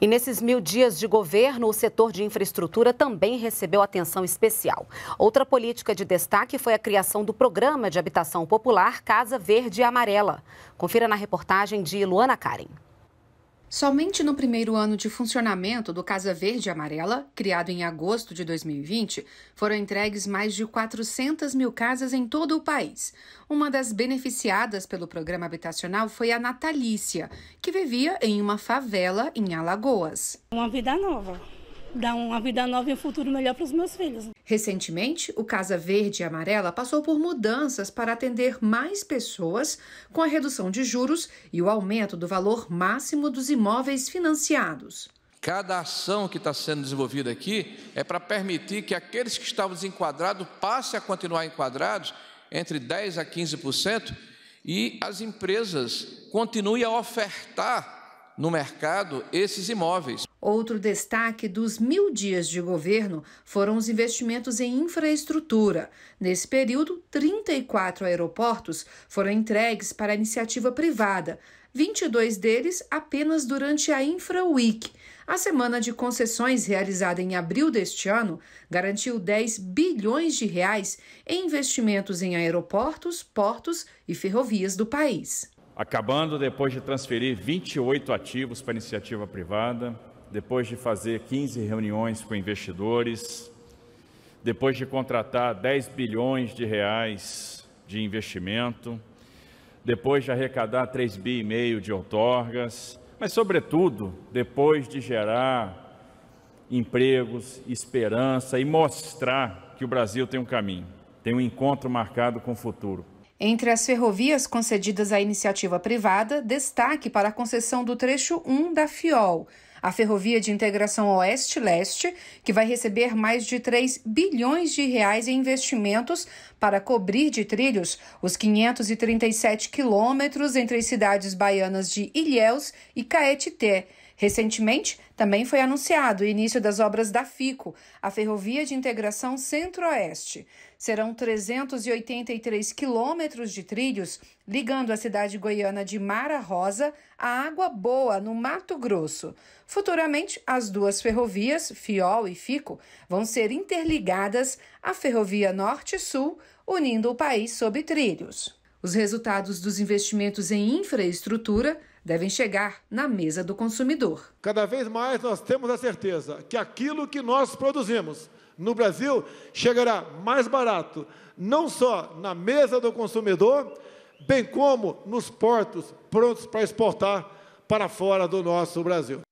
E nesses mil dias de governo, o setor de infraestrutura também recebeu atenção especial. Outra política de destaque foi a criação do Programa de Habitação Popular Casa Verde e Amarela. Confira na reportagem de Luana Karen. Somente no primeiro ano de funcionamento do Casa Verde Amarela, criado em agosto de 2020, foram entregues mais de 400 mil casas em todo o país. Uma das beneficiadas pelo programa habitacional foi a Natalícia, que vivia em uma favela em Alagoas. Uma vida nova dar uma vida nova e um futuro melhor para os meus filhos. Recentemente, o Casa Verde e Amarela passou por mudanças para atender mais pessoas com a redução de juros e o aumento do valor máximo dos imóveis financiados. Cada ação que está sendo desenvolvida aqui é para permitir que aqueles que estavam desenquadrados passem a continuar enquadrados entre 10% a 15% e as empresas continuem a ofertar no mercado esses imóveis. Outro destaque dos mil dias de governo foram os investimentos em infraestrutura. Nesse período, 34 aeroportos foram entregues para a iniciativa privada, 22 deles apenas durante a Infra Week. A semana de concessões realizada em abril deste ano garantiu 10 bilhões de reais em investimentos em aeroportos, portos e ferrovias do país acabando depois de transferir 28 ativos para iniciativa privada, depois de fazer 15 reuniões com investidores, depois de contratar 10 bilhões de reais de investimento, depois de arrecadar 3 bi e meio de outorgas, mas sobretudo depois de gerar empregos, esperança e mostrar que o Brasil tem um caminho, tem um encontro marcado com o futuro. Entre as ferrovias concedidas à iniciativa privada, destaque para a concessão do trecho 1 da FIOL, a Ferrovia de Integração Oeste-Leste, que vai receber mais de 3 bilhões de reais em investimentos para cobrir de trilhos os 537 quilômetros entre as cidades baianas de Ilhéus e Caetité Recentemente, também foi anunciado o início das obras da FICO, a Ferrovia de Integração Centro-Oeste. Serão 383 quilômetros de trilhos ligando a cidade goiana de Mara Rosa à Água Boa, no Mato Grosso. Futuramente, as duas ferrovias, FIOL e FICO, vão ser interligadas à Ferrovia Norte-Sul, unindo o país sob trilhos. Os resultados dos investimentos em infraestrutura devem chegar na mesa do consumidor. Cada vez mais nós temos a certeza que aquilo que nós produzimos no Brasil chegará mais barato, não só na mesa do consumidor, bem como nos portos prontos para exportar para fora do nosso Brasil.